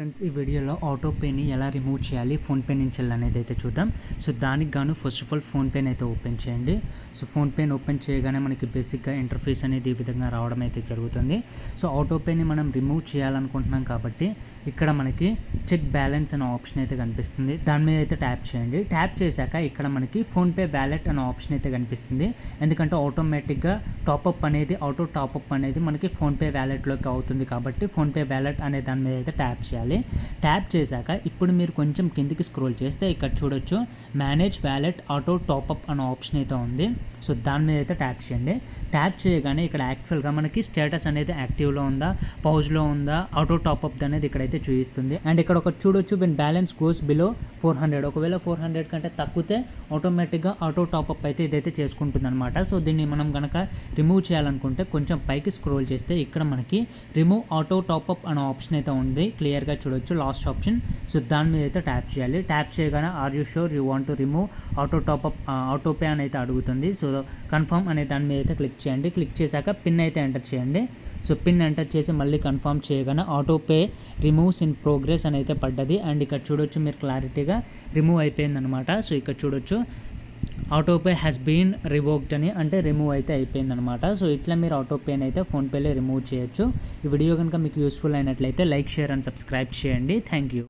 Friends ఈ వీడియోలో auto పేని ఎలా రిమూవ్ చేయాలి ఫోన్పే నుంచి అనేది అయితే చూద్దాం. సో దానికి గాను ఫస్ట్ ఆఫ్ ఆల్ ఫోన్పేని అయితే ఓపెన్ చేయండి. సో ఫోన్పేని ఓపెన్ చేయగానే మనకి బేసిక్గా ఇంటర్ఫేస్ అనేది ఈ విధంగా రావడం అయితే జరుగుతుంది. సో ఆటో పేని మనం రిమూవ్ చేయాలనుకుంటున్నాం కాబట్టి ఇక్కడ మనకి చెక్ బ్యాలెన్స్ అనే ఆప్షన్ అయితే కనిపిస్తుంది. దాని మీద అయితే ట్యాప్ చేయండి. ట్యాప్ చేశాక ఇక్కడ మనకి ఫోన్పే వ్యాలెట్ అనే ఆప్షన్ అయితే కనిపిస్తుంది. ఎందుకంటే ఆటోమేటిక్గా టాప్అప్ అనేది ఆటో టాప్అప్ అనేది మనకి ఫోన్పే వ్యాలెట్లోకి అవుతుంది కాబట్టి ఫోన్పే వ్యాలెట్ అనే దాని మీద అయితే ట్యాప్ చేయాలి. ట్యాప్ చేశాక ఇప్పుడు మీరు కొంచెం కిందికి స్క్రోల్ చేస్తే ఇక్కడ చూడొచ్చు manage wallet auto top up అనే ఆప్షన్ అయితే ఉంది. సో దాని మీద అయితే ట్యాప్ చేయండి. ట్యాప్ చేయగానే ఇక్కడ యాక్చువల్గా మనకి స్టేటస్ అనేది యాక్టివ్లో ఉందా పౌజ్లో ఉందా ఆటో టాప్అప్ అనేది ఇక్కడైతే చూపిస్తుంది. అండ్ ఇక్కడ ఒక చూడొచ్చు when balance goes below four hundred ఒకవేళ ఫోర్ హండ్రెడ్ కంటే తగ్గితే ఆటోమేటిక్గా ఆటో టాప్అప్ అయితే ఇదైతే చేసుకుంటుంది అనమాట సో దీన్ని మనం కనుక రిమూవ్ చేయాలనుకుంటే కొంచెం పైకి స్క్రోల్ చేస్తే ఇక్కడ మనకి రిమూవ్ ఆటో టాప్అప్ అనే ఆప్షన్ అయితే ఉంది. క్లియర్గా చూడొచ్చు. Last option. సో దాని మీద అయితే ట్యాప్ చేయాలి. ట్యాప్ చేయగానే are you sure you want to remove auto top up auto pay అని అయితే అడుగుతుంది. సో కన్ఫర్మ్ అనే దాని మీద అయితే క్లిక్ చేయండి. క్లిక్ చేశాక పిన్ అయితే ఎంటర్ చేయండి. సో పిన్ ఎంటర్ చేసి మళ్ళీ కన్ఫర్మ్ చేయగానే auto pay removes in progress అని అయితే పడ్డది. అండ్ ఇక్కడ చూడొచ్చు మీరు క్లారిటీగా రిమూవ్ అయిపోయిందనమాట సో ఇక్కడ చూడొచ్చు. ఆటోపే హ్యాస్ బీన్ రివోక్డ్ అని అంటే రిమూవ్ అయితే అయిపోయిందనమాట సో ఇట్లా మీరు ఆటోపేని అయితే ఫోన్పేలో రిమూవ్ చేయొచ్చు. ఈ వీడియో కనుక మీకు యూస్ఫుల్ అయినట్లయితే లైక్ షేర్ అండ్ సబ్స్క్రైబ్ చేయండి. Thank you